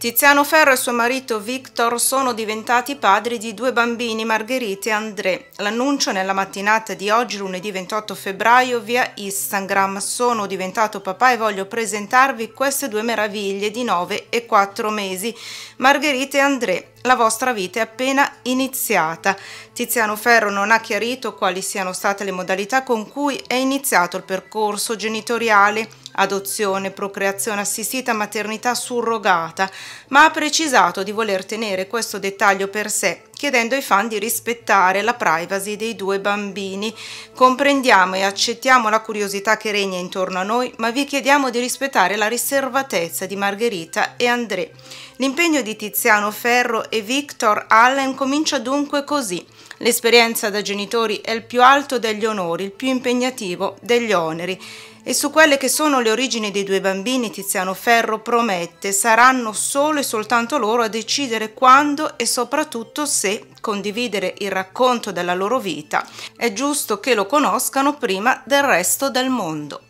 Tiziano Ferro e suo marito Victor sono diventati padri di due bambini, Margherita e André. L'annuncio nella mattinata di oggi, lunedì 28 febbraio, via Instagram. Sono diventato papà e voglio presentarvi queste due meraviglie di 9 e 4 mesi. Margherita e André, la vostra vita è appena iniziata. Tiziano Ferro non ha chiarito quali siano state le modalità con cui è iniziato il percorso genitoriale adozione, procreazione assistita, maternità surrogata, ma ha precisato di voler tenere questo dettaglio per sé, chiedendo ai fan di rispettare la privacy dei due bambini. Comprendiamo e accettiamo la curiosità che regna intorno a noi, ma vi chiediamo di rispettare la riservatezza di Margherita e André. L'impegno di Tiziano Ferro e Victor Allen comincia dunque così. L'esperienza da genitori è il più alto degli onori, il più impegnativo degli oneri e su quelle che sono le origini dei due bambini Tiziano Ferro promette saranno solo e soltanto loro a decidere quando e soprattutto se condividere il racconto della loro vita. È giusto che lo conoscano prima del resto del mondo.